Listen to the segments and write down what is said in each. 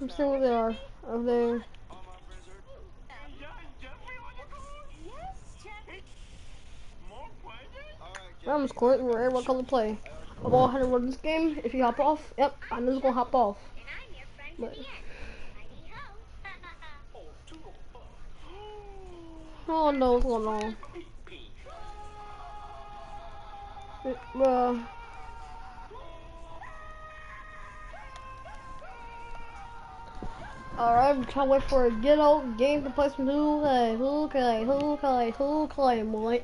I'm still where they are. Over there. Rams court where everyone comes to play. I'm all had to this game. If you hop off, yep, I'm just gonna hop off. But oh no, what's going on? Bruh. Alright, I'm trying to wait for a good old game to play some who hey, who play, who play, who play, boy.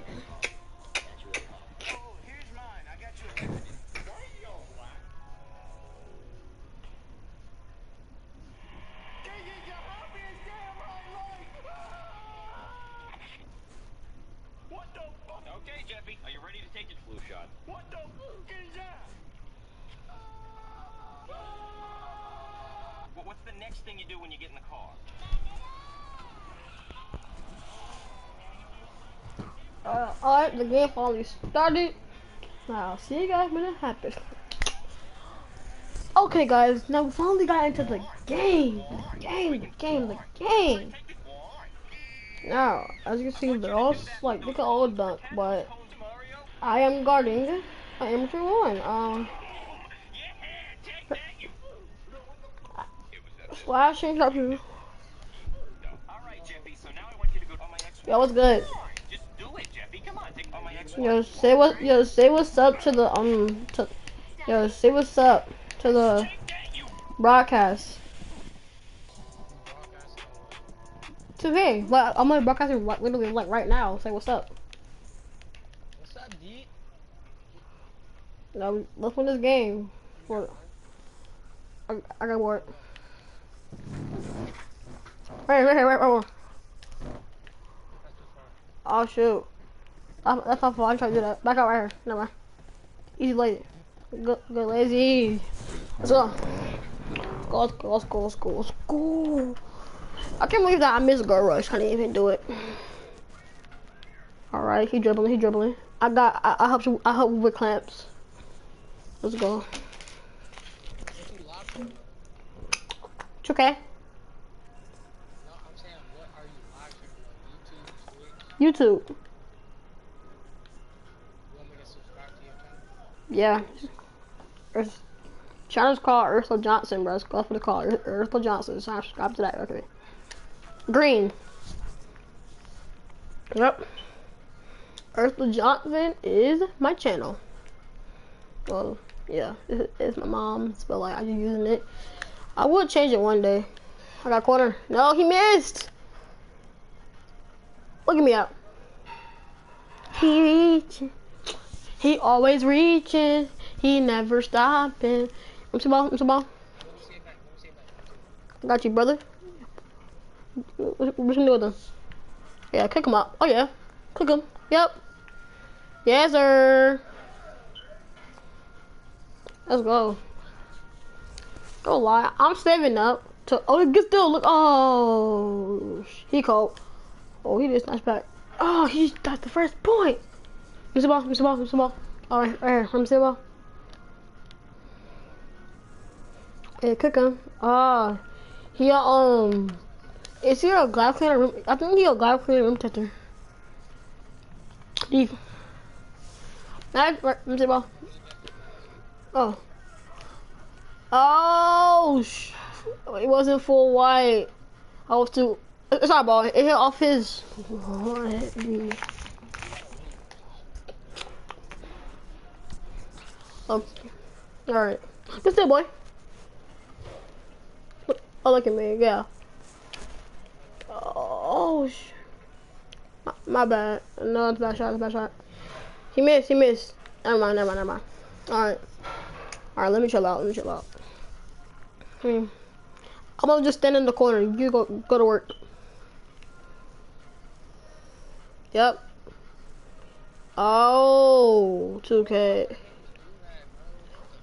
The game finally started. I'll see you guys when it happens. Okay, guys, now we finally got into the game. The game, the game, the game. Now, as you can see, they're all like look at all dunk, but I am guarding. I am for one. Um, flashing interruption. Yo, what's good? Yo, say what? Yo, say what's up to the um. To, yo, say what's up to the broadcast. Okay. But I'm gonna broadcast it like, literally like right now. Say what's up. What's up, D? No, let's win this game. For I, I got work. Wait, wait, wait, wait, wait. Oh shoot. That's, that's fault. I'm trying to do that. Back out right here. Never mind. Easy lazy. Go, go lazy. Let's go. Let's go, let's go, let's go, let's go. I can't believe that I missed Girl Rush. I didn't even do it. All right, he dribbling, he dribbling. I got, I, I helped you, I helped with clamps. Let's go. It's okay. No, saying, what are you watching? YouTube, Yeah. Earth, channel's called Ursula Johnson, bro. That's what it's called. Ur- Ursula Johnson. So I subscribe to that. Okay. Green. Yep. Ursula Johnson is my channel. Well, yeah, it- it's my mom's, but like I just using it. I will change it one day. I got corner. No, he missed. Look at me out. He reaching. He always reaching. He never stopping. I'm the ball. I'm the ball. Got you, brother. What, what you gonna do with him? Yeah, kick him out. Oh yeah, kick him. Yep. Yes, sir. Let's go. Go lie. I'm saving up to. Oh, he gets still. Look. Oh, he cold. Oh, he just snatched back. Oh, he got the first point. Mr. Ball. Mr. Ball. Mr. Ball. All right, here. Let me see the ball. Yeah, kick him. Ah, he um. Is he a glove cleaner? Room? I think he a glove cleaner room tester. Leave. Right, right, let me see the ball. Oh. Oh, sh it wasn't full white. I was too. It's not ball. It hit off his. Oh, all right. Good stay, boy. Oh, look at me. Yeah. Oh, sh my, my bad. No, it's a bad shot. It's a bad shot. He missed. He missed. Never mind. Never mind. Never mind. All right. All right. Let me chill out. Let me chill out. Hmm. I'm gonna just stand in the corner. You go go to work. Yep. Oh, 2K.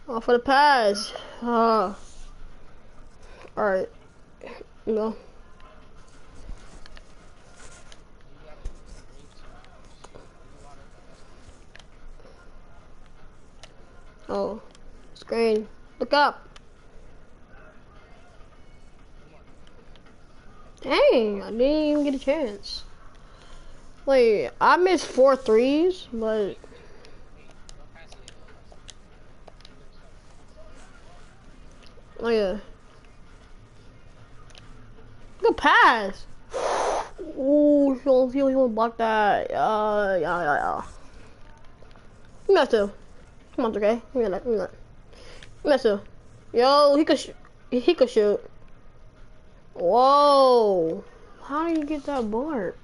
Oh, for the pass. Uh, all right. No. Oh, screen. Look up. Dang, I didn't even get a chance. Wait, I missed four threes, but Wait, don't pass it. Oh yeah. Good pass. Ooh, won't, he won't block that. Uh, yeah, yeah, yeah. Me that too. Come on, okay. Me that. That. Give me that too. Yo, he could, he could shoot. Whoa. How do you get that board?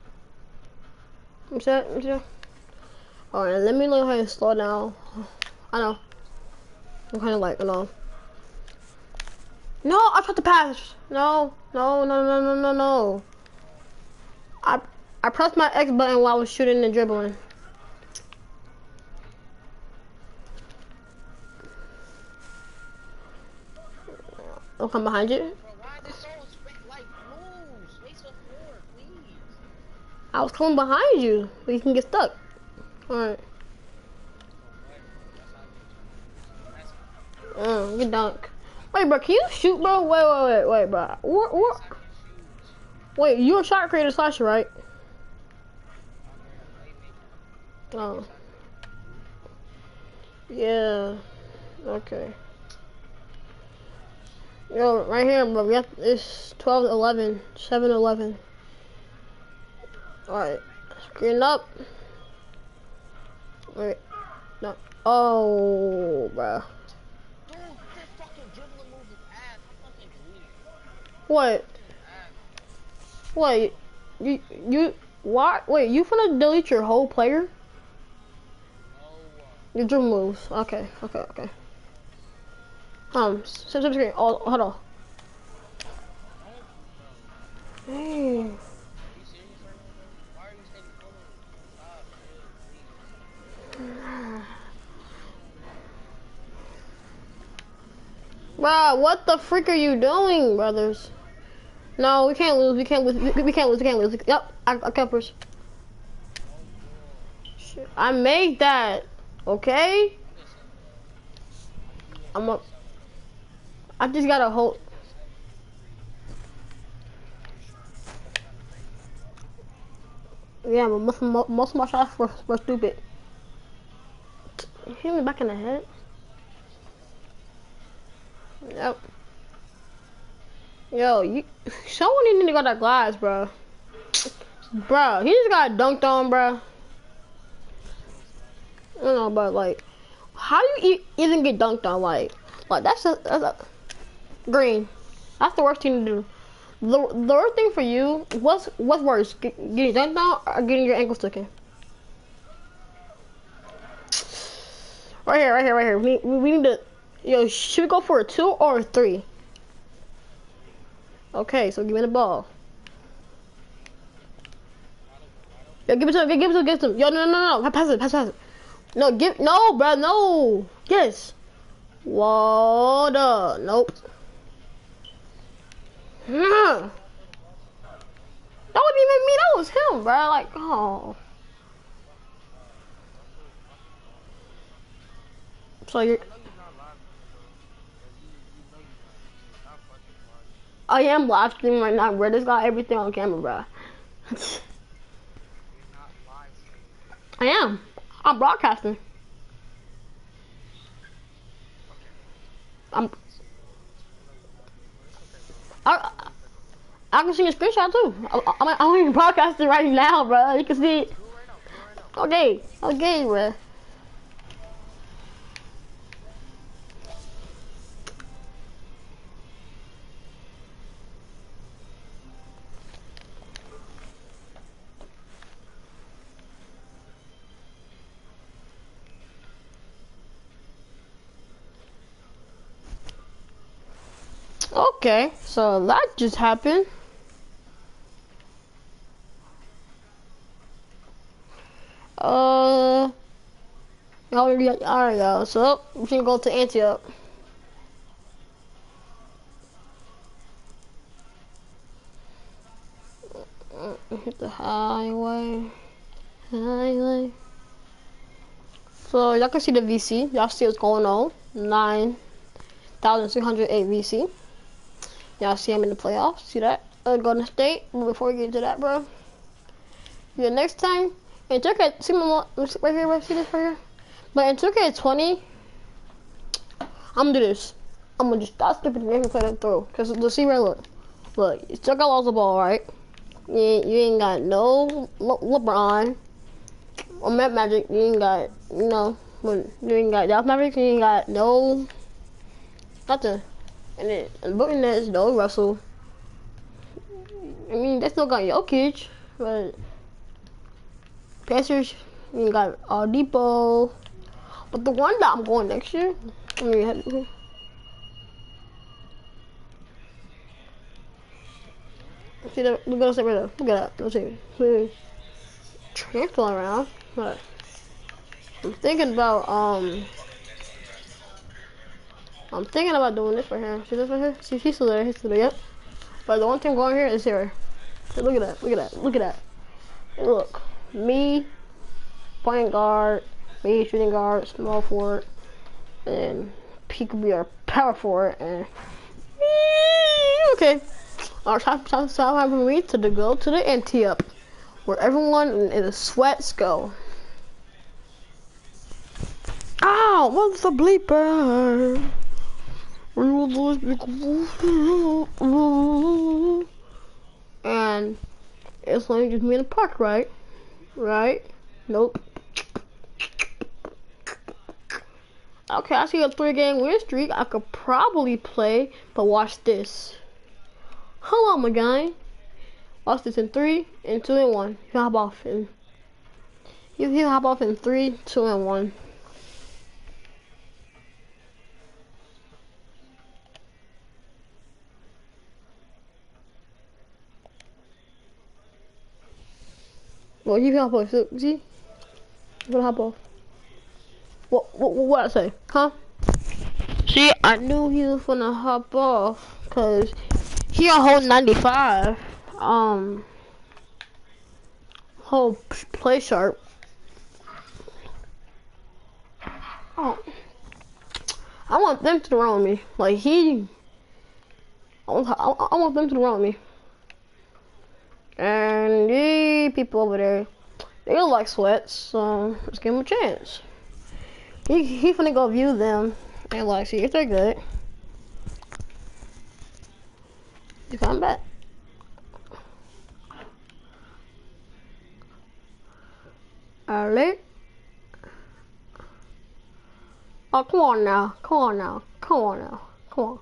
I'm set. I'm set. Alright, let me know how to slow down. I know. I'm kind of like, you know. No, I tried the pass. No, no, no, no, no, no, no. I I pressed my X button while I was shooting and dribbling. I'll come behind you. I was coming behind you, so you can get stuck. Alright. Mm, good dunk. Wait, bro, can you shoot, bro? Wait, wait, wait, wait, bro. What, what? Wait, you're a shot creator slasher, right? Oh. Yeah. Okay. Yo, right here, bro. We have, it's 12, 11, 7, 11. Alright. Screen up. Wait. No. Oh, bro. What? Wait. You, you, what? Wait, you finna delete your whole player? Your dribble moves. Okay, okay, okay. Um, sip, sip screen. Oh, hold on. Hey. Bruh, what the freak are you doing, brothers? No, we can't lose. We can't lose. We, can't lose. We can't lose. Yep, I, I Shit, I made that. Okay. I'm up. I just gotta hold. Yeah, but most, mo- most of my shots were, were stupid. Hit me back in the head. Yep. Yo, you someone need to got that glass, bro. Bro, he just got dunked on, bro. I don't know, but like, how do you even get dunked on? Like, like that's a, that's a green. That's the worst thing to do. The, the worst thing for you, what's what's worse, get, getting dunked on or getting your ankles taken? Right here, right here, right here. We, we, we need to, yo, should we go for a two or a three? Okay, so give me the ball. Yo, give it to him, give it to him, give it to him. Yo, no, no, no, pass it, pass it, pass it. No, give, no, bro, no. Yes. Water, nope. Yeah. That wasn't even me, that was him, bro. Like, oh. So you're, I am live streaming right now, bro. This got everything on camera, bro. I am. I'm broadcasting. I'm. I, I can see a screenshot too. I, I'm, I'm broadcasting right now, bro. You can see it. Okay, okay, bro. Okay, so that just happened. Uh, already, alright, go. So we can go to Ante Up. Hit the highway, highway. So y'all can see the VC. Y'all see what's going on. Nine thousand six hundred eight VC. Y'all see him in the playoffs. See that? uh, Golden State. Before we get to that, bro, the next time in 2K, see my right here, right, see this right here. But in 2K20, I'm gonna do this. I'm gonna just stop skipping and play that throw. Cause let's see where look, look, you still got lots the ball, right? You ain't, you ain't got no Le- LeBron or Matt Magic. You ain't got you know, you ain't got Dallas Mavericks. You ain't got no nothing. And then and Brooklyn Nets, no Russell. I mean, they still got Jokic, but Pacers, you got uh, Depot. But the one that I'm going next year, I mean, see that? Look at that right. Look at that. Let's see. see. Transfer around. But I'm thinking about um. I'm thinking about doing this right here. See this right here? See, he's still there. He's still there. Yep. But the one thing going here is here. See, look at that. Look at that. Look at that. Hey, look. Me, point guard, me shooting guard, small forward, and P could be our power forward, and okay. Our top top top have me to the go to the ante up, where everyone in the sweats go. Ow! What's the bleeper? And it's only just me in the park, right? Right? Nope. Okay, I see a three game win streak. I could probably play, but watch this. Hello, my guy. Watch this in three, and two, and one. Hop off in. You can hop off in three, two, and one. Well, you can hop off. So, see? I'm gonna hop off. What, what, what I say? Huh? See, I knew he was gonna hop off. Cause he a whole 95. Um, whole play sharp. Oh. I want them to run me. Like he, I want, I, want them to run me. And the people over there, they look like sweats, so let's give them a chance. He he finna go view them and like see if they're good. You come back. Alright. Oh come on now. Come on now. Come on now. Come on.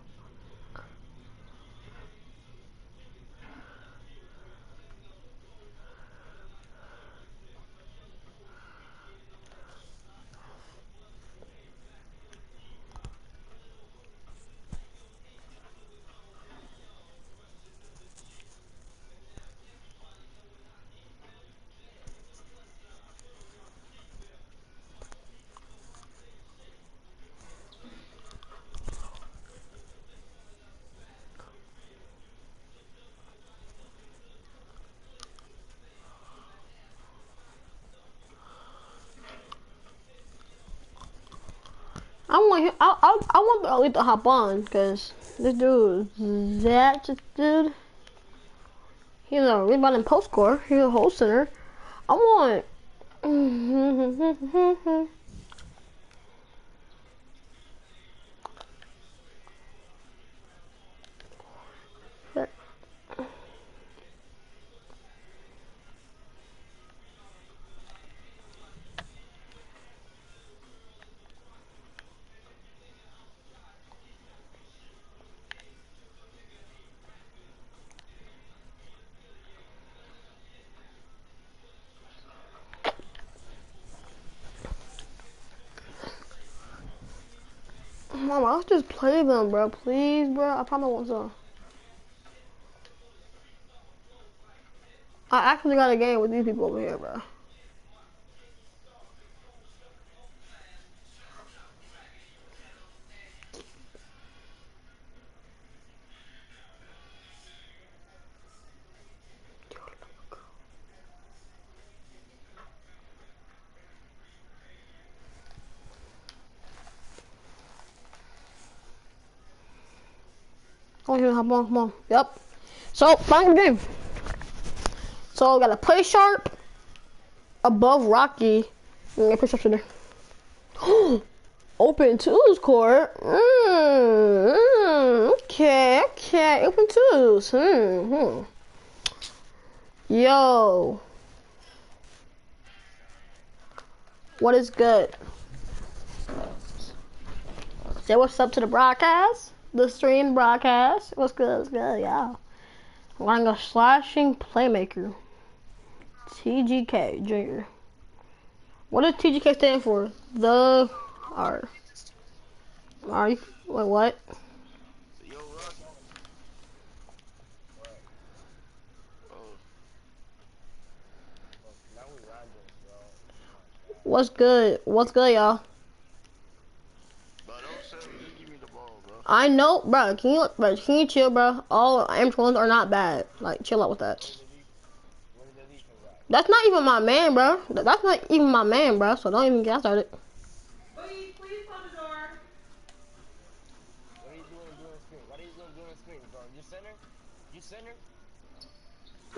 I want him. I I, want the to hop on because this dude, that dude, he's a rebounding post scorer. He's a whole center. I want. Mama, let's just play them, bro. Please, bro. I probably want some. I actually got a game with these people over here, bro. Come on, hop on, come on. Yep. So, final game. So, I got to play sharp above Rocky. I'm gonna push up to there. Open twos court. Mm, mm, okay, okay. Open twos. Hmm, hmm. Yo. What is good? Say what's up to the broadcast. The stream broadcast. What's good? What's good? Running a slashing playmaker. TGK Junior. What does TGK stand for? The R. You? Wait, what? What's good? What's good, y'all? bro, don't settle. Just give me the ball, bro. I know, bro. Can you, bro? Can you chill, bro? All M21s are not bad. Like, chill out with that. Where did the lead come back? That's not even my man, bro. That's not even my man, bro. So don't even get started. Please, please close the door. What are you doing doing screen? What are you doing doing screen, bro? You center? You center?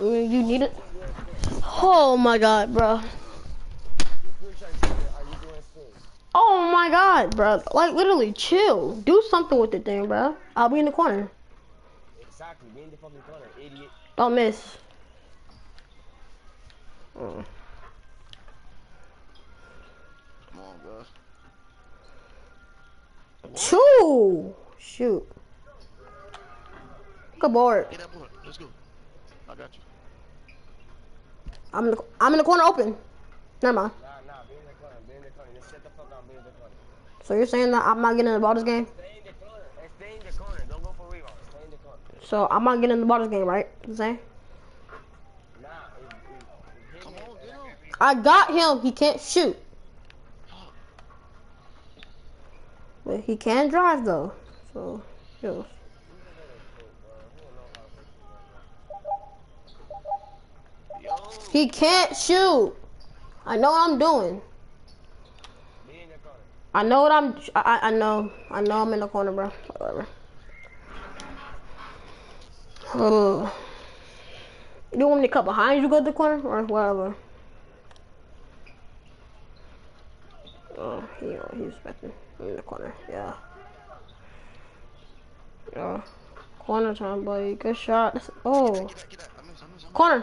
You need it. Oh my god, bro. You free shot center. Are you doing screen? Oh my god, bro. Like literally, chill. Do something with the thing, bro. I'll be in the corner. Exactly. Be in the fucking corner, idiot. Don't miss. Mm. Come on, bro. Two. Shoot. Good board. Get that board. Let's go. I got you. I'm in the, I'm in the corner open. Never mind. Nah, nah. Be in the corner. Be in the corner. Just shut the fuck down. Be in the corner. So you're saying that I'm not getting in the ball this game? So I'm not getting in the ball this game, right? You saying? I got him. He can't shoot. But he can drive though. So. Yo. He can't shoot. I know what I'm doing. Be in the corner. I know what I'm. I, I- I know. I know I'm in the corner, bro. Whatever. Oh. You want me to cut behind you, go to the corner, or whatever? Oh, he, oh, he's expecting in the corner. Yeah. Yeah. Corner time, boy. Good shot. That's- Oh, Get that, get that. I miss, I miss, I miss. corner.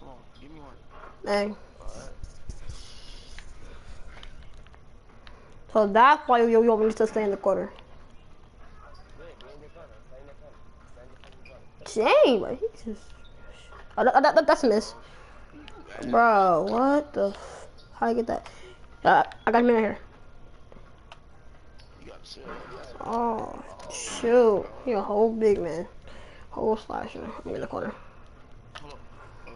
Come on, give me one. Dang. Alright. So that's why you, you want me to stay in the corner. Dang, he just. Oh, that, that, that's a miss. Bro, what the? F- How I get that? Uh, I got him in here. Oh, shoot. He a whole big man. Whole slasher. I'm in the corner. Hold up. Uh,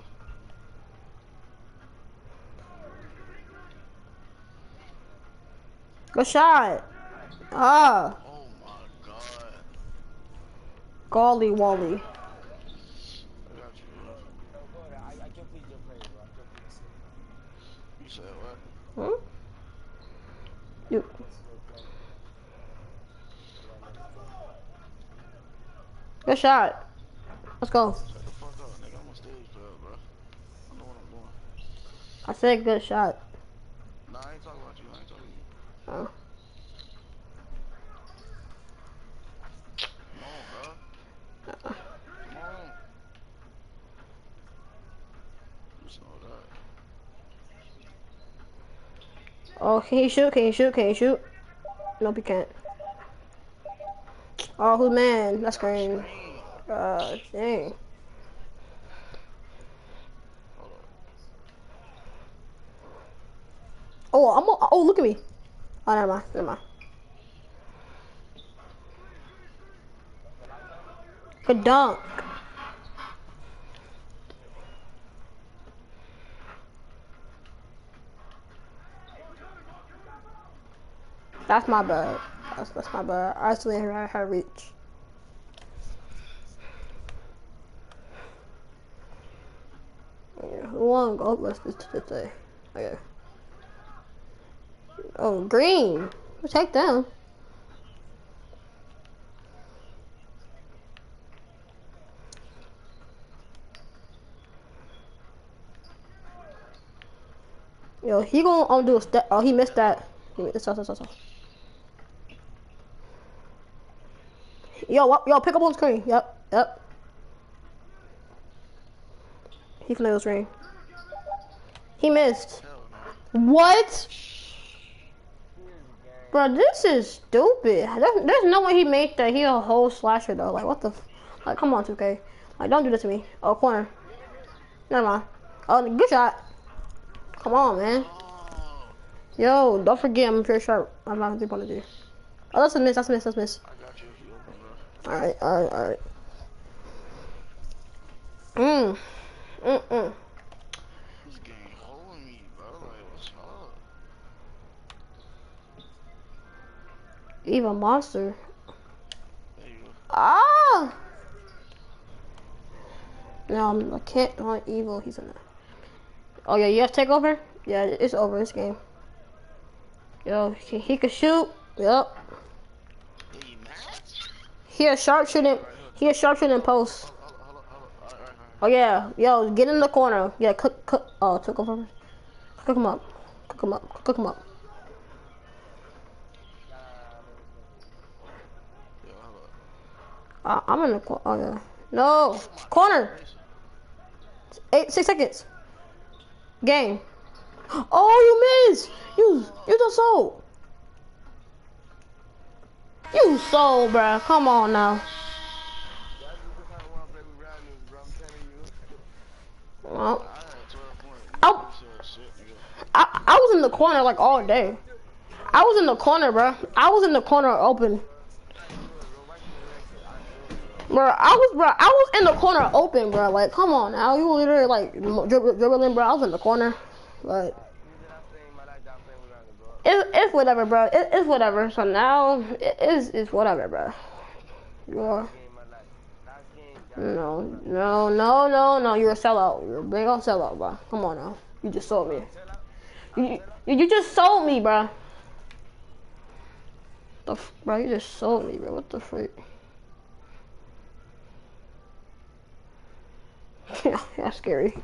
Good shot. Ah, oh my god. golly wally. Hmm? Good shot. Let's go. I said good shot. Nah, I ain't talking about you. I ain't talking to you. Oh. You. Oh, can he shoot? Can he shoot? Can he shoot? Nope, you can't. Oh, who's man? That's green. Uh, dang. Oh, I'm. a- Oh, look at me. Oh. Never mind. Good dunk. That's my bad. That's, that's my bad. I actually had her reach. Yeah, won gold list this today? Okay. Oh, green. We'll take them. Yo, he gonna undo a step. Oh, he missed that. He missed, so, so, so, so. Yo, what, yo, pick up on screen. Yep, yep. He can nail screen. He missed. What? Bro, this is stupid. There's, there's no way he made that. He a whole slasher though. Like what the? F like come on, 2K. Like don't do this to me. Oh corner. Never mind. Oh, good shot. Come on, man. Yo, don't forget I'm very sharp. I'm not three point two. Oh, that's a miss. That's a miss. That's a miss. I got you if you open, bro. All right, all right, all right. Mm. Mm mm. Even monster. There you go. Ah. No, I'm, I can't on evil. He's in there. Oh yeah, you have to take over. Yeah, it's over. This game. Yo, he, he can shoot. Yep. He a sharpshooting. He a sharpshooting post. Oh yeah, yo, get in the corner. Yeah, cook, cook. Oh, took over. Cook him up. Cook him up. Cook him up. Yeah, hold up. Uh, I'm in the corner. Oh. No corner. Eight, six seconds. Game. Oh, you missed. You, you the soul. You soul, bro. Come on now. Well, I had 12 points. So, shit, nigga. I, I was in the corner like all day. I was in the corner, bro. I was in the corner open. Bro, I was, bro, I was in the corner open, bro. Like, come on now, you literally like dribble- dribbling, bro. I was in the corner, but it's, it's whatever, bro. It, it's whatever. So now it is it's whatever, bro. You're no, no, no, no, no. You're a sellout. You're a big old sellout, bro. Come on now. You just sold me. You, you, just sold me, bro. The bro, you just sold me, bro. What the freak? yeah, that's scary.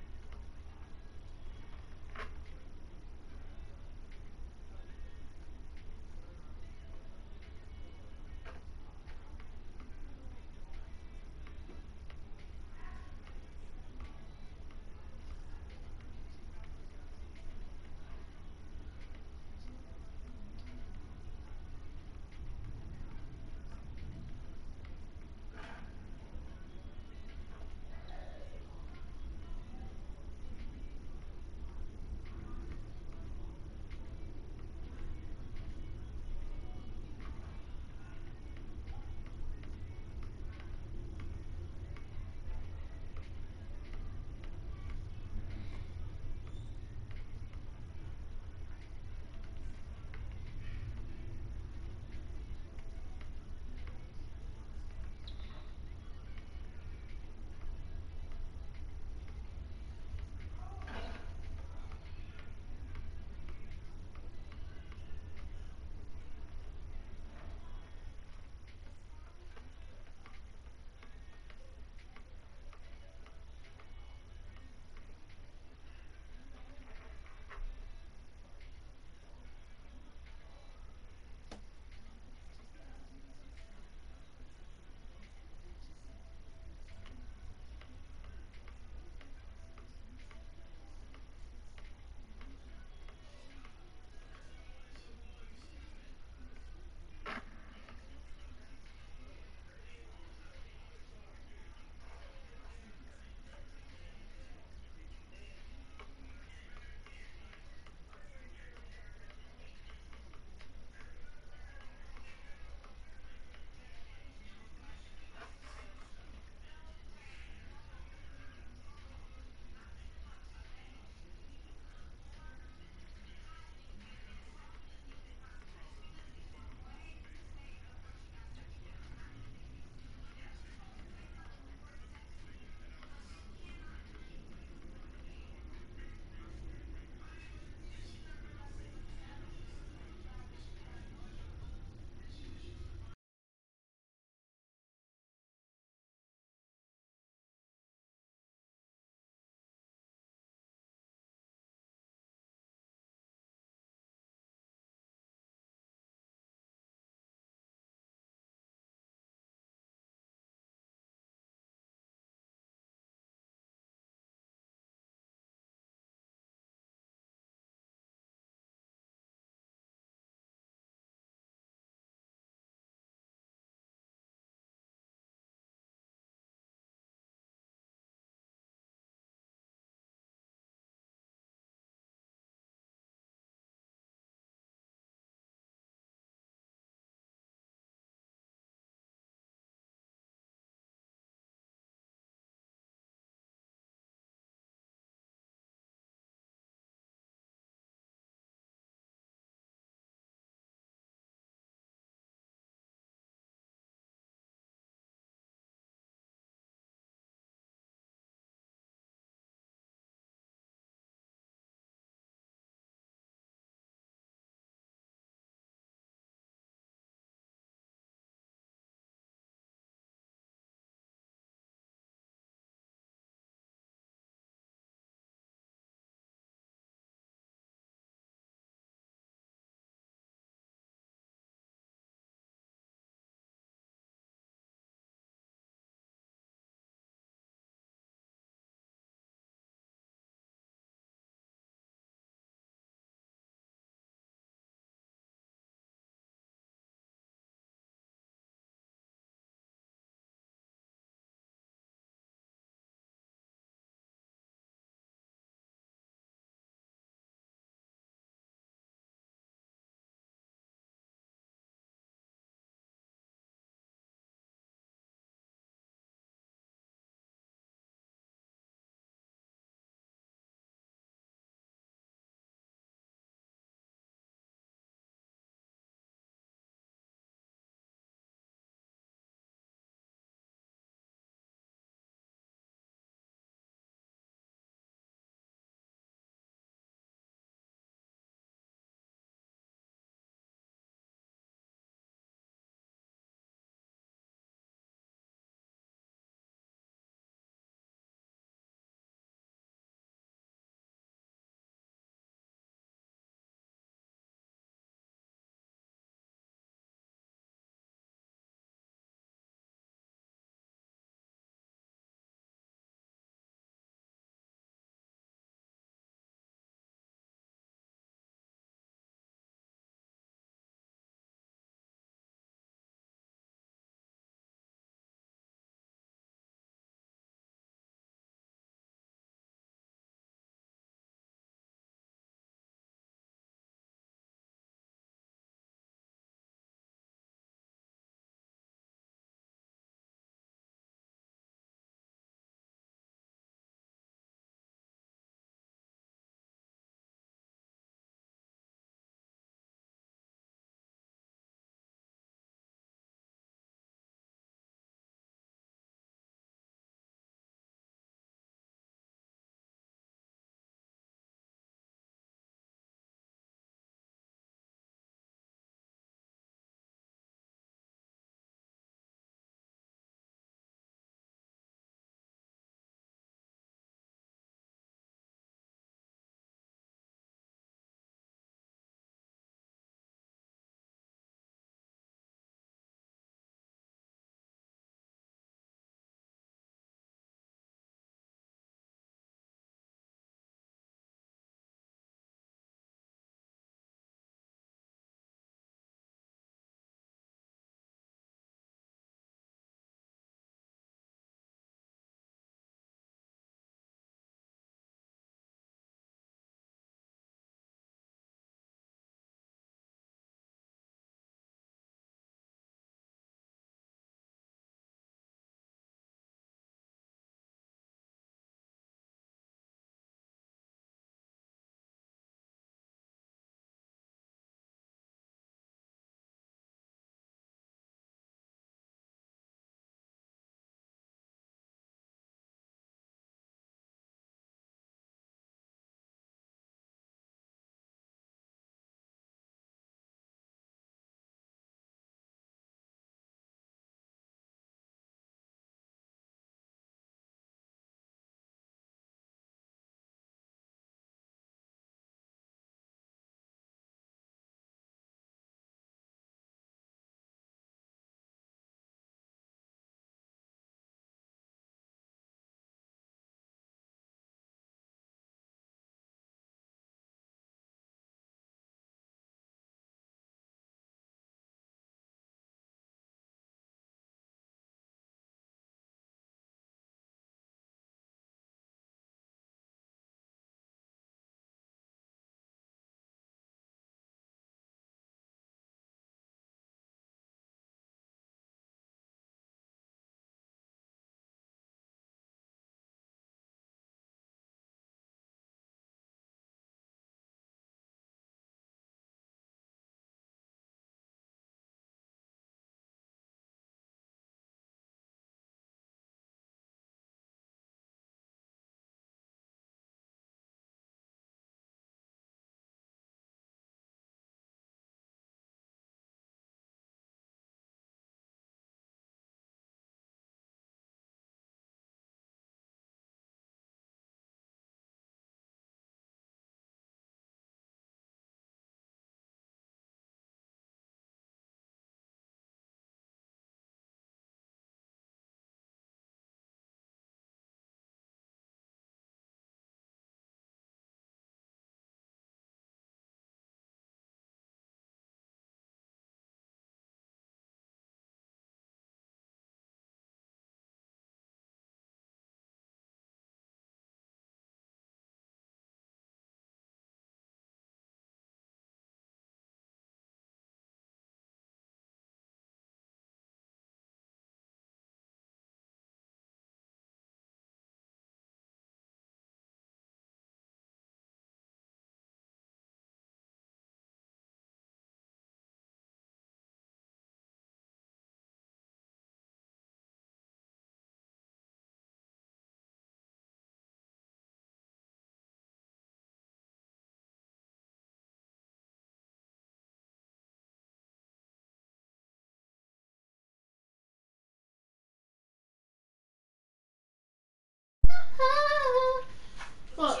Look,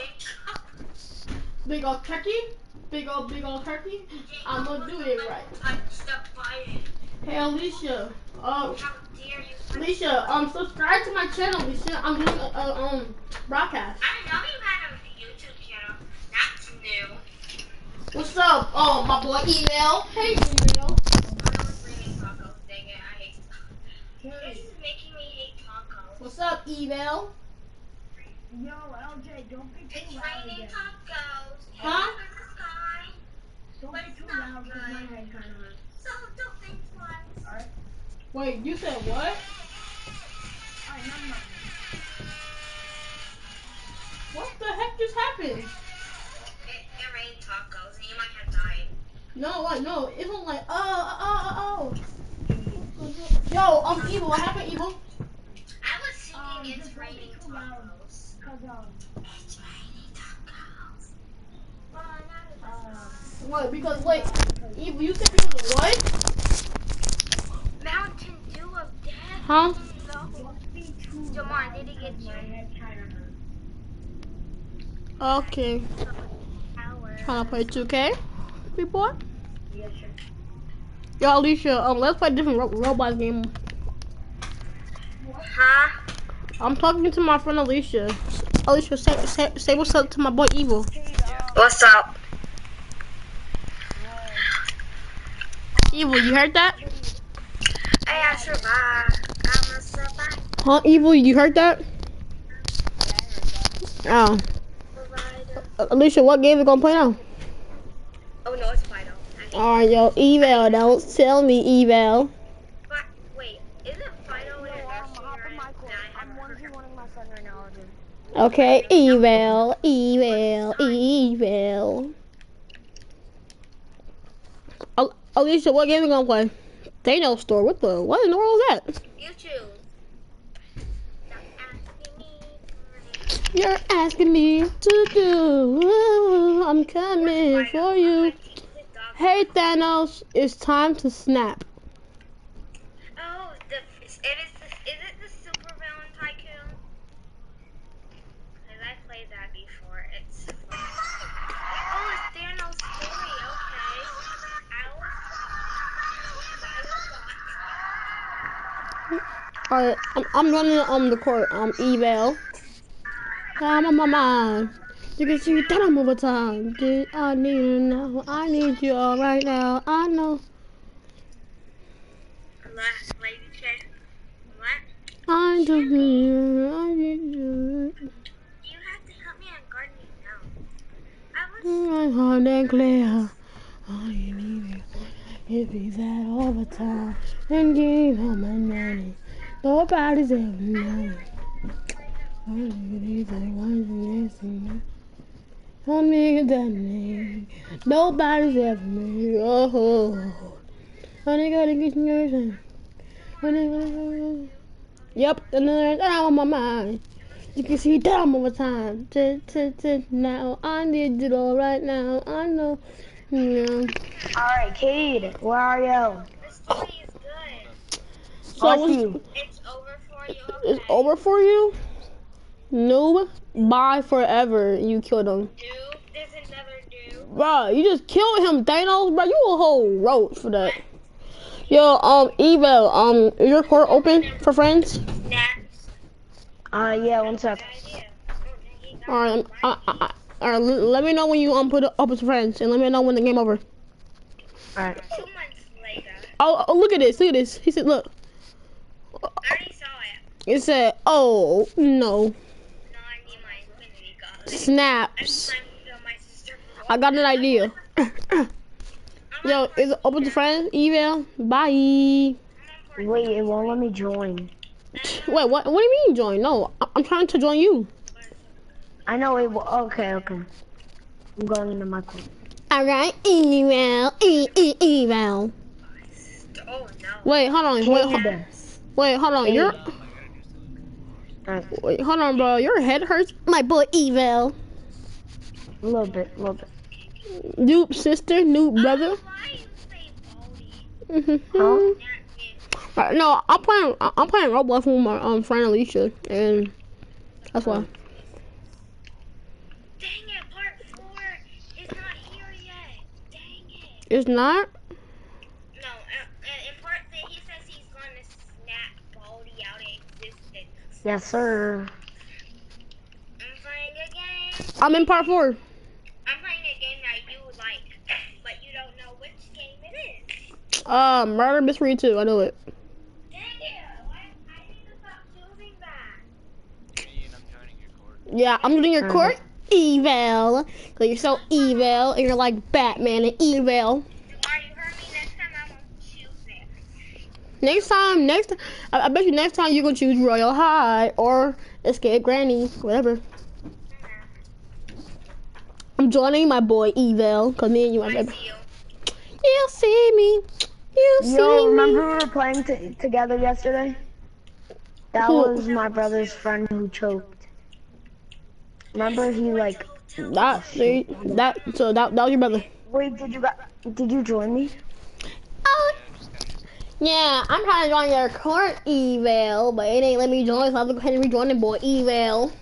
big old turkey, big old big old turkey. I'm gonna do it right. Touch the button. Hey Alicia, How dare you? Alicia, um, subscribe to my channel, Alicia. I'm doing a, a um broadcast. I know you had a YouTube channel. That's new. What's up? Oh, my boy Email. Hey Email. I was bringing tacos. Dang it, I hate This is making me hate tacos. What's up Email? Yo, LJ, don't be It's too loud raining again. tacos. Huh? In the sky. Don't But be too loud because my head kind of hurts. So don't think twice. Alright? Wait, you said what? Alright, never mind. What the heck just happened? It, it rained tacos and you might have died. No, like no, it was like oh oh oh oh. Yo, um, evil. What happened, evil? I was singing Um, It's just don't be Raining. Tacos. What? Because wait, evil. You said because of what? Mountain Dew of Death. Huh? No. don't be too Jamar, loud did he get you? my head kind of hurts. Okay. Trying to play 2K, people. Yes, sir. Yo, Alicia. Um, let's play a different ro- Roblox game. Huh? I'm talking to my friend Alicia. Alicia, say, say, say what's up to my boy Evil. What's up? Evil, you heard that? Hey, I survived. I'm a survivor. Huh, Evil, you heard that? Oh. Alicia, what game we gonna play now? Oh no, it's hate Alright, yo, Eval, don't tell me Eval. But wait, isn't Fido in a nursery right now? I'm wondering one of my son right now, dude. Okay, Eval, Eval, Eval. Al- Alicia, what game we gonna play? Thanos store, what the, what in the world is that? You choose. Stop asking me. You're asking me to do, I'm coming for you. I'm gonna teach the dog- Hey Thanos, it's time to snap. Alright, I'm, I'm running on the court, um, Eval. I'm on my mind. You can see that I'm over time. Did I need you now? I need you all right now. I know. Last lady? I do need you. I need you. You have to help me on gardening now. I was. Heart and clear. All you need is give me that all the time and give all my money. Nobody's ever known. All you need is one missing. Don't need that name. Nobody's ever made. Oh, oh, oh. honey, gotta get yours. Honey, gotta Yep, and then I'm on my mind. You can see that I'm over time. T- t- t- now I need it all right now. I know. Yeah. Alright, Cade, where are you? The story is good. So Fuck what's- you. It's over for you. it's over for you? No. Bye forever. You killed him. Dude, there's another dude. Bro, you just killed him, Thanos. Bro, you a whole roach for that. Yo, um, Evo, um, is your court open for friends? Naps. Uh, yeah, one sec. Good idea. Oh, he got Alright, it uh, uh, uh, alright, let me know when you um put it up as friends, and let me know when the game over. Alright. Two months later. Oh, oh, look at this, look at this. He said, look. I already saw it. It said, oh, no. No, I need my Infinity Gauntlet. I just Snaps. time to kill my sister. I got an idea. Yo, on is it open to friends? Email? Bye. Wait, it won't let me join. Wait, what? What do you mean join? No, I- I'm trying to join you. I know it will. Okay, okay. I'm going into my call. All right, email, e e email. Oh no. Wait, hold on. Wait, ho- Cade. Wait, hold on. You're. Wait, hold on, bro. Your head hurts, my boy Evil. A little bit, a little bit. Noob sister, noob brother. Mm-hmm. huh? Right, no, I'm playing. I'm playing Roblox with my um, friend Alicia, and that's why. It, it's not. Yes, sir. I'm playing a game. I'm in part four. I'm playing a game that you like, but you don't know which game it is. Uh, Murder Mystery 2. I know it. Dang it! Why, I need to stop choosing that. Ian, I'm joining your court. Yeah, I'm doing your court eval. Cause you're so evil and you're like Batman and evil. Tomorrow you heard me. Next time I'm gonna choose it. Next time, next I, I bet you next time you're gonna choose Royal High or Escape Granny, whatever. I'm joining my boy Evil, cause me and you are I baby. see you. You see me. You see Yo, me. remember we were playing t- together yesterday? That Who? was my brother's friend who choked. Remember he like That see that so that that was your brother. wait did you got did you join me? Oh, I'm just gonna use yeah, I'm trying to join your court Evil, but it ain't let me join, so I have to go ahead and rejoin the boy Evil.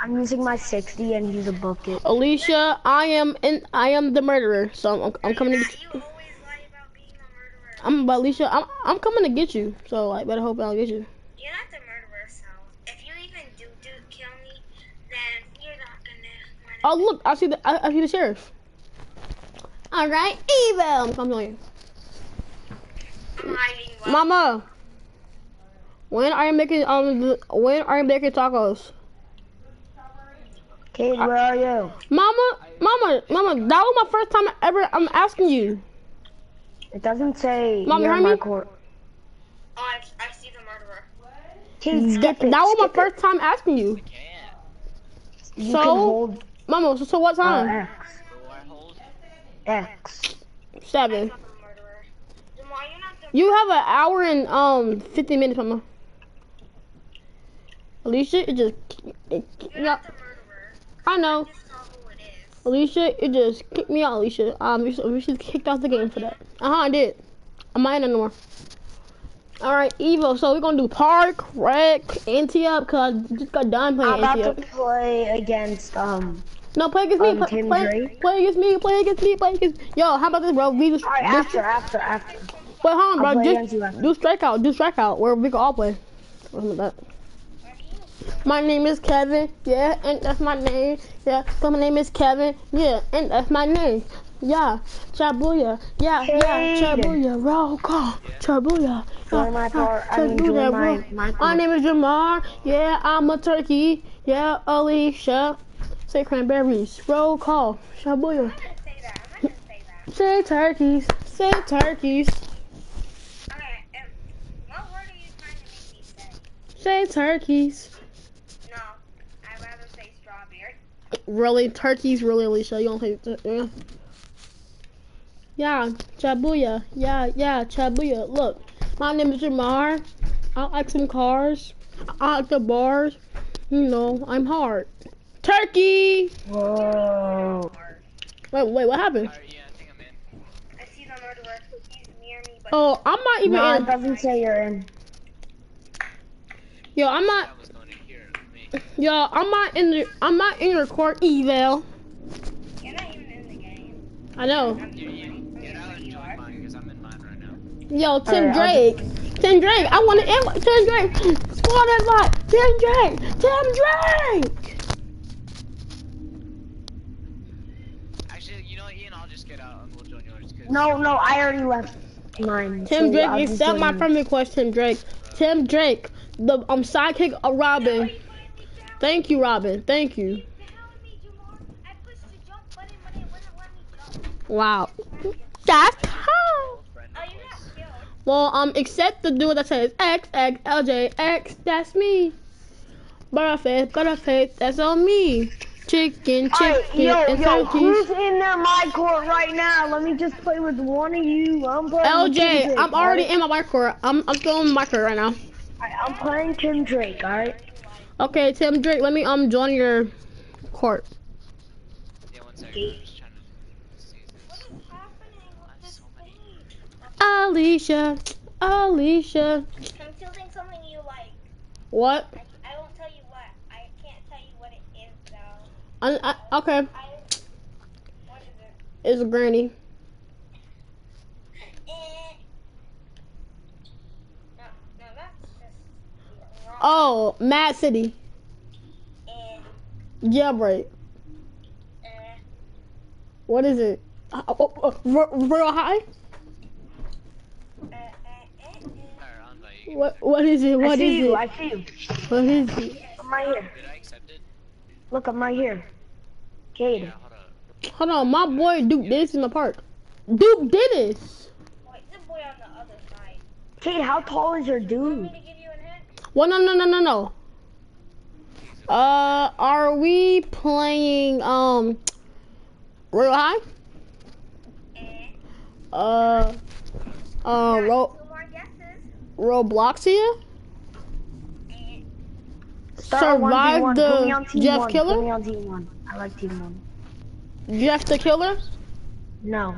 I'm using my 60 and he's a bucket. Alicia, I am in. I am the murderer, so I'm, I'm coming to get you you. always lie about being a murderer. I'm but Alicia. I'm I'm coming to get you. So I better hope I'll get you. You're not the murderer, so if you even do do kill me, then you're not gonna. Oh look, I see the I, I see the sheriff. All right, Evil. I'm coming on you, I'm hiding. Well, Mama. When are you making um? When are you making tacos? Kate, where are you? Mama, Mama, Mama. That was my first time ever. I'm asking you. It doesn't say Mom, you you're heard in my me? court. oh, I, I see the murderer. Kate, skip That, it. that was my skip first time asking you. You so- hold Mama, so, so what uh, time? X. Do I? X. Seven. Not the murderer. Jamal, you're not the. You have an hour and um 50 minutes, Mama. Alicia, it just it, You're yeah, not the. I know. Just know who it is. Alicia, it just kicked me out, Alicia. Um, we kicked off the game for that. Uh huh, I did. I'm not in no. All right, Evo. So we're gonna do park, rec, Ante Up, cause I just got done playing. I'm playing about to play against um. No, play against me. um, Play, play, play against me. Play against me. Play against. Yo, how about this, bro? We just, Alright, just after, after, after. Wait, hold on, bro. play Just against do strikeout. Do strikeout where we can all play. Something like that. My name is Kevin, yeah, and that's my name, yeah. So my name is Kevin, yeah, and that's my name, yeah. Chabuya, yeah, yeah. Cade. Chabuya, roll call, Chabuya. Join yeah, my part. I mean, Chabuya, my, my My name is Jamar, yeah, I'm a turkey, yeah, Alicia. Say cranberries, roll call, Chabuya. I'm gonna say that. I'm gonna say that. Say turkeys, say turkeys, Okay. Um, what word are you trying to make me say? say turkeys. No, I'd rather say strawberry. Really, turkeys, really, Alicia. You don't think? Yeah. Yeah, Chabuya. Yeah, yeah, Chabuya. Look, my name is Jamar. I like some cars. I like the bars. You know, I'm hard. Turkey. Whoa. Wait, wait, what happened? Alright, yeah, I think I'm in. I see the murderer. He's near me, but Oh, I'm not even No, it in. doesn't say you're in. Yo, I'm not. I was going in here. Yo, I'm not in the. I'm not in your court eval. you're not even in the game. I know. Yeah, yeah. Get out and join mine because I'm in mine. Yo, Tim Alright, I'll Drake. Tim Drake. I want to invite Tim Drake. Squad invite. Tim Drake. Tim Drake. Actually, you know what, Ian? I'll just get out and we'll join yours. Cause No, no, I already left mine. Tim so Drake, I'll accept my friend request, Tim Drake. Tim Drake, the um sidekick of Robin. Thank you, Robin. Thank you. I pushed the jump button, but it wouldn't let me jump. Wow. That's how. Well, um, accept the dude that says X X L J X. That's me. Butterface, butterface. That's on me. Chicken, chicken, yo, and yo, who's in there my court right now? Let me just play with one of you. I'm playing with Tim LJ, I'm already in my white court. I'm I'm still in my court right now. Alright, I'm playing Tim Drake, alright? Okay, Tim Drake, let me um join your court. Yeah, one second. I'm just trying to see this. happening with this. Alicia, Alicia. I'm choosing something you like. What? I, I won't tell you what. I can't tell you what it is, though. I, I, okay, I. What is it? it's a granny. Oh, Mad City. Eh, Jailbreak. eh, What is it? Uh, oh, oh, Ro- Royal High? Alright, I'll invite you. What What is it? I see is you. it? I see you. What is it? I'm right here. Did I accept it? Look, I'm right here. Cade. Yeah, hold. Hold on, my boy Duke Dennis in the park. Duke Dennis. Wait, the boy on the other side. Cade, how tall is your dude? Well, no, no, no, no, no. Uh, are we playing um Royal High? Eh. Uh, uh, Ro- Two more guesses. Robloxia? Eh. Start on Survive 1v1. Put me on the Jeff one. Killer? Put me on team one. I like team one. Jeff the Killer? No.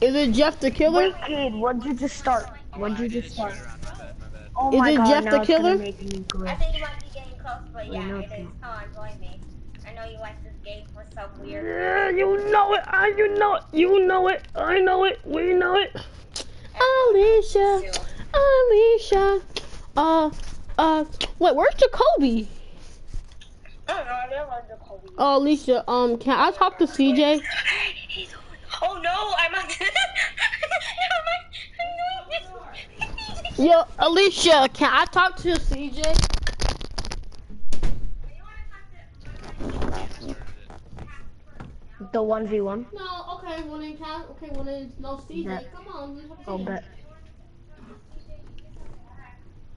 Is it Jeff the Killer? Wait, Cade, what'd you just start? What'd you just start? Oh Is my it god, Jeff the Killer? I think you might be getting close, but yeah, it's is. Come on, join me. I know you like this game for some weird Yeah, you know it. I, you know it. You know it. I know it. We know it. Alicia. Alicia. Uh, uh, wait, where's Jacoby? I don't know, I don't want to. Oh, Alicia, um, can I talk to CJ? Oh no, I'm on. I'm Yo, Alicia, can I talk to CJ? The 1v1? No, okay, well then can okay, well then no CJ. Yeah. Come on, let's talk to I'll CJ. bet.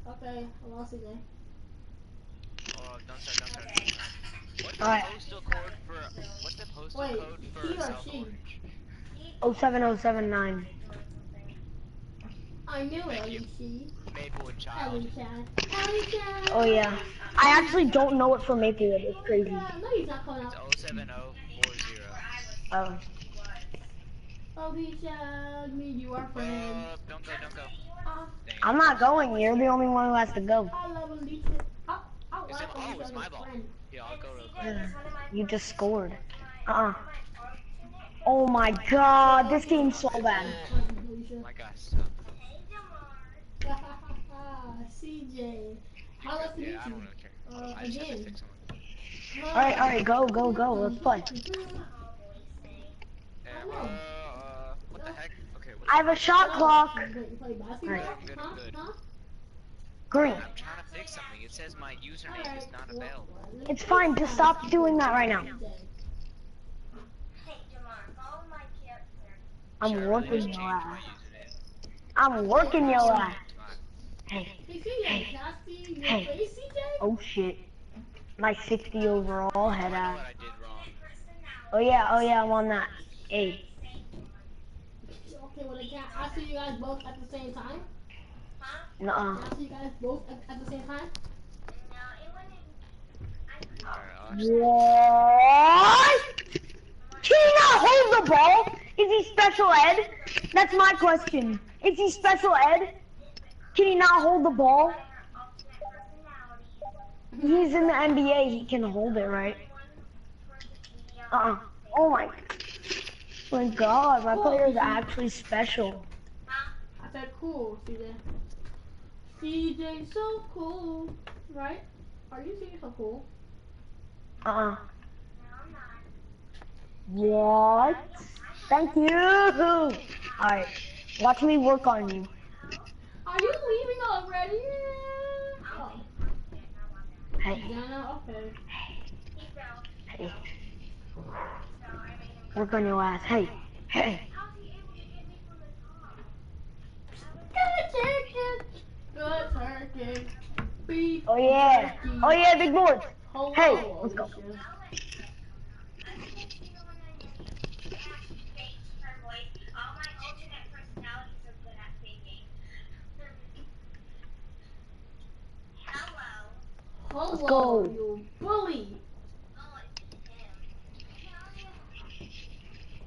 Okay, hello CJ. Oh, don't start, don't start, don't start. What's the postal code for, what's the postal Wait, code he for or South she? Orange? 07079. I knew it, Thank you. Alicia. Maplewood Child. Alicia. Alicia. Oh yeah. I actually don't know it from Maplewood. It's crazy. No, he's not calling It's 07040. Oh. Alicia, me, you are friends. Uh, don't go, don't go. Dang. I'm not going. You're the only one who has to go. I love Alicia. I, I Is like it- oh, it's as my a ball. friend. Yeah, I'll go real quick. Yeah. You just scored. Uh-uh. Oh my god, this game's so bad. Alicia. My gosh. stop. CJ. How nice to meet Yeah, I you. don't really care. Uh, I just have to again. fix someone. Alright, alright, go, go, go. Let's play. Yeah, uh, uh, what the heck? Okay, what I have a shot clock. Wait, you play basketball? Alright. Good, Huh? good. Huh? Green. I'm trying to fix something. It says my username is not available. It's fine. Just stop doing that right now. Hey, Jamar, follow my character. I'm working your ass. I'm working your ass. Fine. Hey, Hey, CJ, can I see your Hey. oh shit. My 60 overall head I know ass. what I did wrong. Oh yeah, oh yeah, I'm on that. Hey, Okay, well, then can I see you guys both at the same time? nuh-uh. Can I see you guys both at, at the same time? No, it wouldn't. I'll What? Can he not hold the ball? Is he special ed? That's my question. Is he special ed? Can he not hold the ball? He's in the NBA. He can hold it, right? Uh-uh. Oh my. My God, my player is actually special. I said cool, CJ. CJ, so cool, right? Are you CJ so cool? Uh-uh. What? Thank you. Alright. Watch me work on you. Are you leaving already? Oh, Hey, Diana, okay. hey. Work on your ass. Hey, hey. Good turkey. Good turkey. Beef. Oh yeah. Oh yeah, big board. Hey, let's go. Alicia. All my alternate personalities are good at singing. Hello. Hello, go. you bully.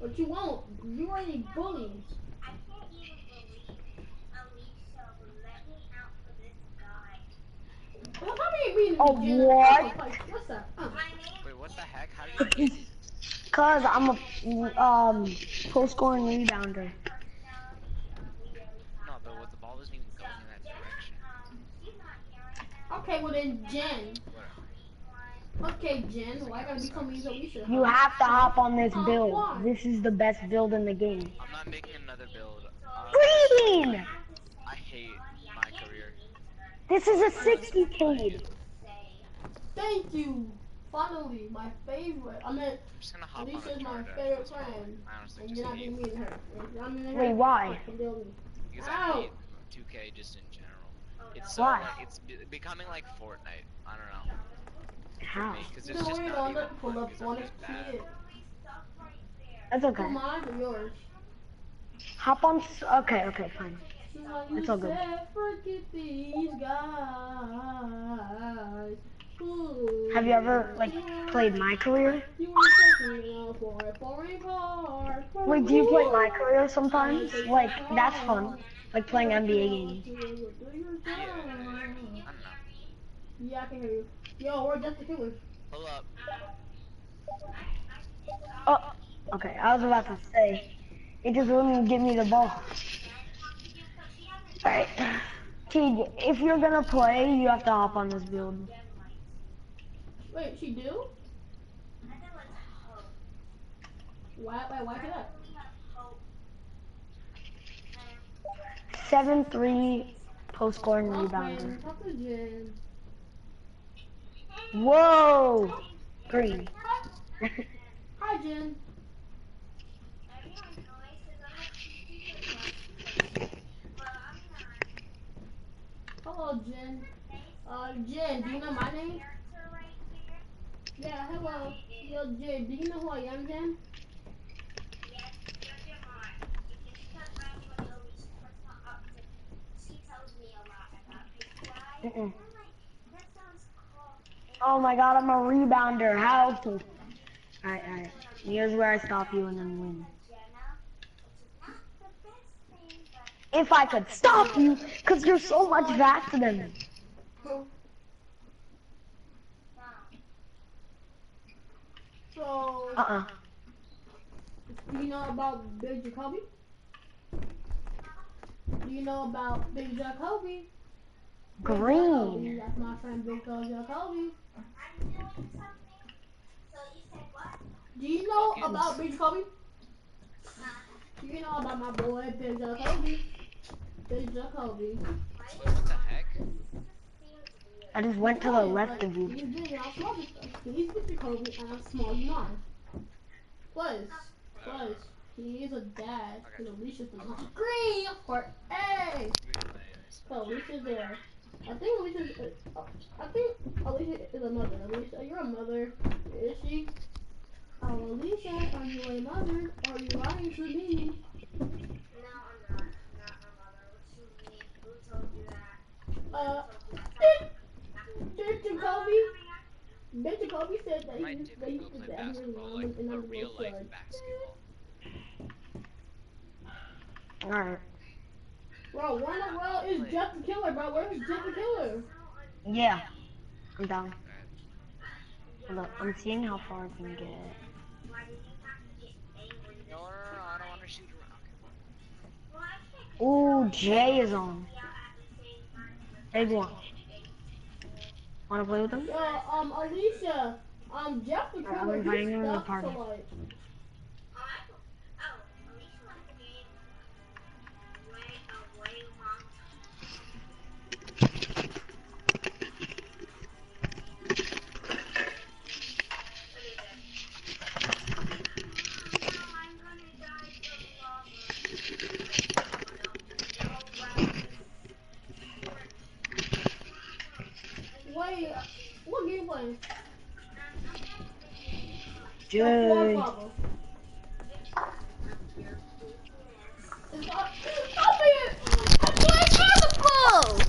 But you won't. you want? You are a bully. I can't even believe Alicia would let me out for this guy. How come Oh, what? What's that? Uh, My name Wait, what the heck? How do you Cause I'm a um pro scoring rebounder. No, but what the ball isn't even going in that direction. um she's not Okay, well then Jen. Okay, Jen, why gotta become me Alicia? You have to hop on this build. This is the best build in the game. I'm not making another build. Uh, Green! I hate my career. This is a 60k. Thank you. Finally, my favorite. I mean, I'm just gonna hop on Alicia's my favorite friend. I honestly And just you're not hate being mean to her. You're not mean her. Wait, why? fucking deal with me. because I hate 2K just in general. It's so Why? like it's be- becoming like Fortnite. I don't know. How? Because it's Don't just worry, not I'll even pull up one I'm of just bad. That's okay. Come on, or yours. Hop on. s- Okay, okay, fine. It's all good. These guys. Have you ever like played my career? You were taking off for a foreign car. Wait, do you play my career sometimes? Like that's fun. Like playing NBA games. Yeah, I. Yeah, I can hear you. Yo, we're just the killers. Pull up. Oh, okay. I was about to say, it just wouldn't give me the ball. Alright. Teague, if you're gonna play, you have to hop on this build. Wait, she do? Why, why, why did that? 7-3 post scoring rebounder. To Jen. Whoa! Green. Hi, Jen. Hello, Jen. Uh, Jen, do you know my name? Yeah, hello. Yo, Jen, do you know who I am, Jen? Mm-mm. Oh my god, I'm a rebounder. How? to- Alright, alright. Here's where I stop you and then win. If I could stop you, because you're so much faster than me. So, Uh-uh. do you know about Big Jacoby? Do you know about Big Jacoby? Green. That's my friend Big Jacoby. Do you know about Big Jacoby? Do you know about my boy Big Jacoby? Big Jacoby. What the heck? I just went to the left of you. He's big and I'm small. He's Big Jacoby and I'm small. You plus, he is a dad. And Alicia's the. Green for A. So Alicia's there. I think Alicia's. Uh, I think Alicia is a mother. Alicia, you're a mother. Is she? Oh, Alicia, are you a mother? Or are you lying to me? Uh, Big Jacoby. Big Jacoby said that My he, dad that he go was play the angry basketball, mom like and a I'm real real life basketball. Alright. Bro, where in the world is Jeff the Killer, bro? Where's Jeff the Killer? Yeah. I'm down. Hold up. I'm seeing how far I can get. No, no, no, I don't want to shoot a. Ooh, Jay is on. Hey, one. Wanna play with him? Yo, um, Alicia, um, Jeff the Alright, I'm Killer, inviting he's him to the stuck party. Playing basketball!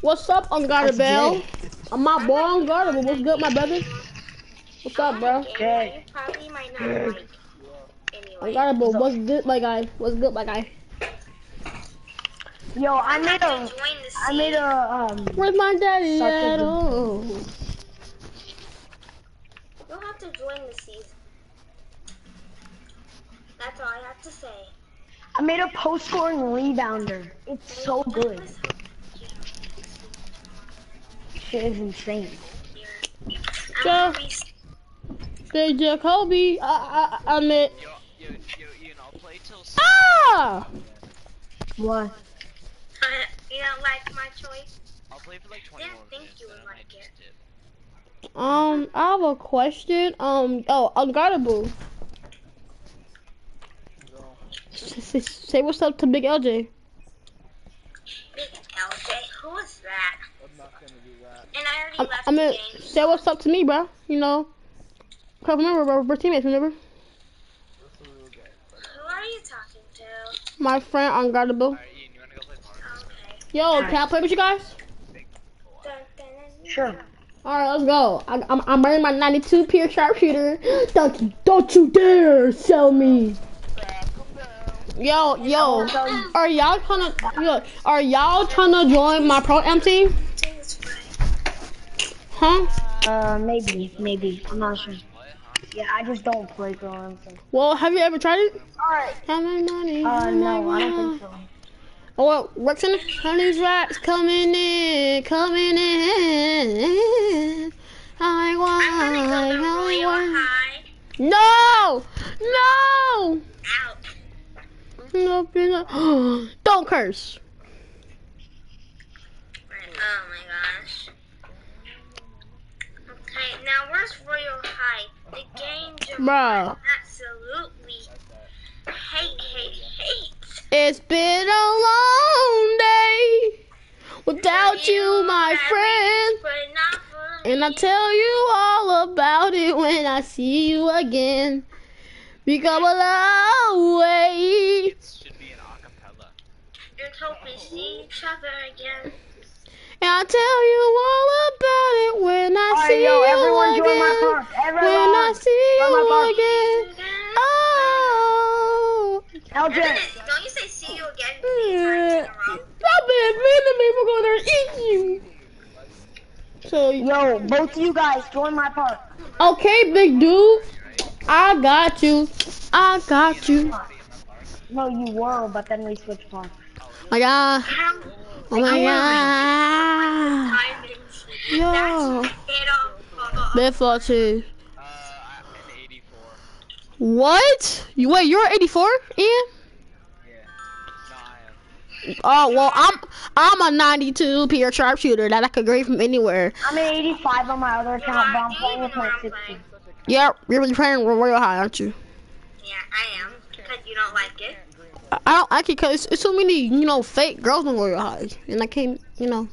What's up, Unguarded That's Bell? Jay. I'm my boy Unguardable. What's good, my brother? What's up, bro? Jay. Probably might not like. Unguardable. What's good, my guy? What's good, my guy? Yo, I You made have to a. join the I made a um. Where's my daddy at? good- Oh. You'll have to join the season. That's all I have to say. I made a post scoring rebounder. It's so good. shit is insane. I'm Joe. gonna be s- Big Jacoby, I, I, I admit. Yo, yo, yo, Ian, I'll play till. Ah! What? You don't like my choice? I'll play for like 20 Didn't think minutes, you then would I like it. dip. Um, I have a question. Um, oh, Unguardable. S- s- Say what's up to Big LJ. Big LJ, who is that? I'm not gonna do that. And I already I, left I mean, the game. say what's up to me, bro. You know. Cause remember, bro, we're teammates. Remember, That's a real game. Who are you talking to? my friend Unguardable. Alright, Ian, you wanna go play Mario? Okay. Yo, can I play with you guys? Sure. All right, let's go. I, I'm I'm wearing my 92 pure sharpshooter. Don't you don't you dare sell me. Yo, yo, are y'all trying to yo, are y'all trying to join my Pro-Am team? Huh? Uh, maybe, maybe. I'm not sure. Yeah, I just don't play Pro Anthem. Well, have you ever tried it? Alright. How many money? Uh, no, I don't think so. Oh, Rexon, honey's rats coming in, coming in. I want, gonna go to I want. High. No, no. Out. No, no. Don't curse. Oh my gosh. Okay, now where's Royal High? The game just Bruh. absolutely hate, hate, hate. It's been a long day without you, my friend. But not for And I me. tell you all about it when I see you again. We come a long way. This should be an acapella. Let's hope we see each other again. And I tell you all about it when I Alright, see yo, you everyone again. join my park. Everyone. When I see Join you again. Oh. LJ. Don't you say see you again three times in a mm. row? Stop it, man. The people go there and eat you. So, Yo, both of you guys, join my park. okay, big dude. I got you. I got you. No, you were, but then we switched parks. Oh, my God. Oh my God. Timings. Yo. That's pitiful. Bit for two. I'm in 84. What? You wait, you're 84, Ian? Yeah. No, I am. Oh well, I'm I'm a 92 pure sharpshooter that I could grade from anywhere. I'm an 85 on my other account, but I'm playing with my 60. Yeah, you're really playing Royal High, aren't you? Yeah, I am. Because you don't like it. I- I don't like it cause it's, it's so many, you know, fake girls in Royal High, and I can't, you know.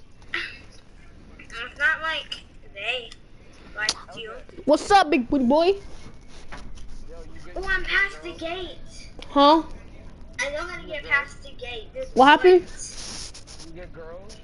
It's not like they like you. What's up, big booty boy? Oh, I'm past the gate. Huh? I know how to get past the gate. This What happened? lights. You get girls?